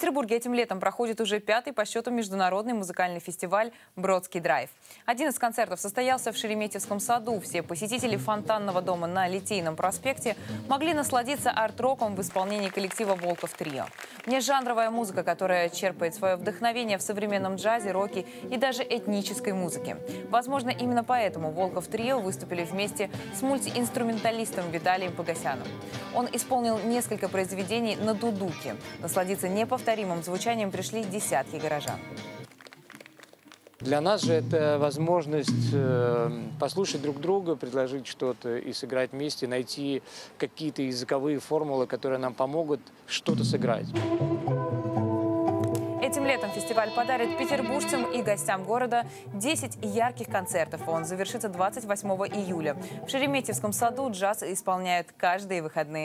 Петербурге этим летом проходит уже пятый по счету международный музыкальный фестиваль «Бродский драйв». Один из концертов состоялся в Шереметьевском саду. Все посетители фонтанного дома на Литейном проспекте могли насладиться арт-роком в исполнении коллектива «Волков Трио». Нежанровая музыка, которая черпает свое вдохновение в современном джазе, роке и даже этнической музыке. Возможно, именно поэтому «Волков Трио» выступили вместе с мультиинструменталистом Виталием Погосяном. Он исполнил несколько произведений на дудуке. Насладиться неповторимым звучанием пришли десятки горожан. Для нас же это возможность э, послушать друг друга, предложить что-то и сыграть вместе, найти какие-то языковые формулы, которые нам помогут что-то сыграть. Этим летом фестиваль подарит петербуржцам и гостям города 10 ярких концертов. Он завершится 28 июля. В Шереметьевском саду джаз исполняют каждые выходные.